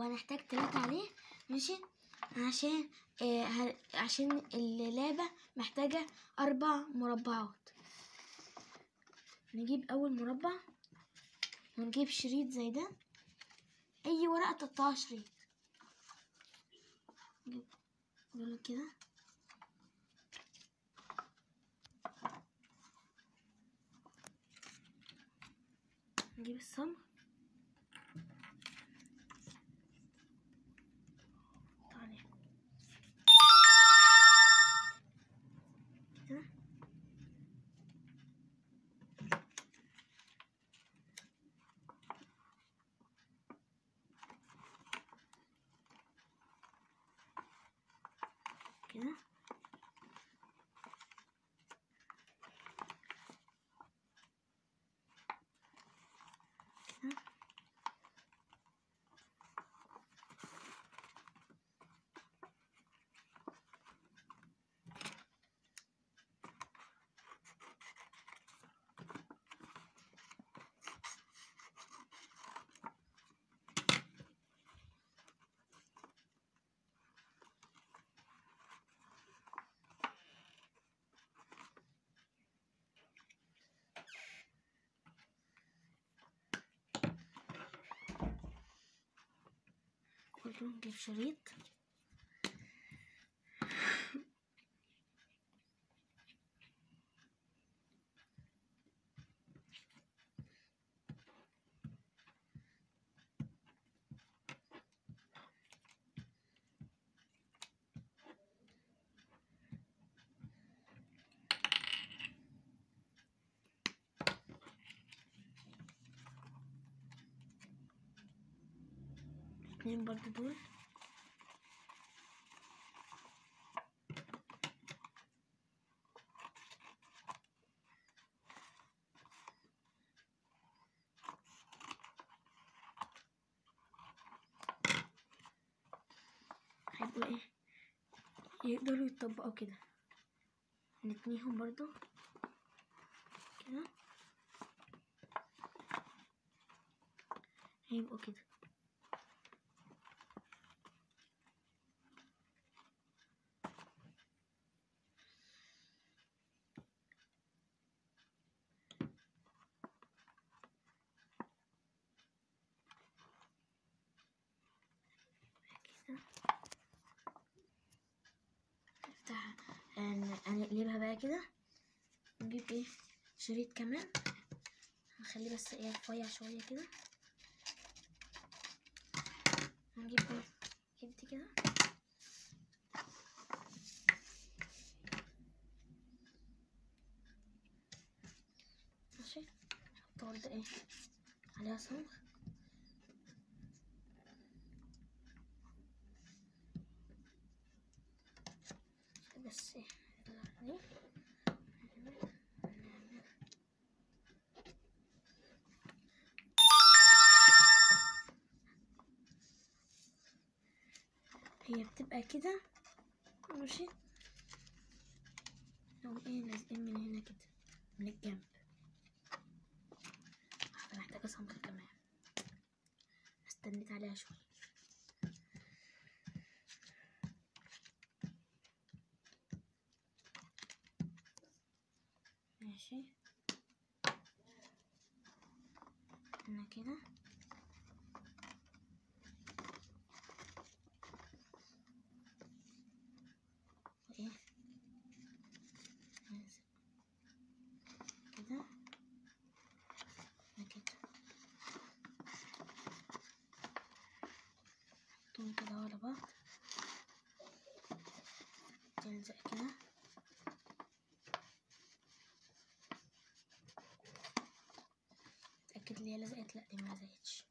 وهنحتاج تلاتة عليه ماشي؟ عشان آه عشان اللعبة محتاجة أربع مربعات. نجيب أول مربع ونجيب شريط زي ده. أي ورقة تقطعها شريط نجيب دول كده. نجيب الصمغ نحط عليه كده كده كده كله نجيب شريط اتنين برضو دول هيبقوا ايه يقدروا يطبقوا كده نتنيهم برضو كده هيبقوا كده كده هنقلبها بقى كده. نجيب إيه؟ شريط كمان. نخليه بس إيه رفيع شوية كده. نجيب إيه؟ دي كده. ماشي. نحط وردة إيه؟ عليها صمغ بس إيه. هي بتبقى كده؟ ماشي. لو إيه لازقين من هنا كده من الجنب. محتاجة صمغ كمان. استنيت عليها شوية. ماشي. هنا كده. ننزل كده. كده. كده على بعض. تلزق كده. اتأكد ان هي لزقت لا دي ما لزقتش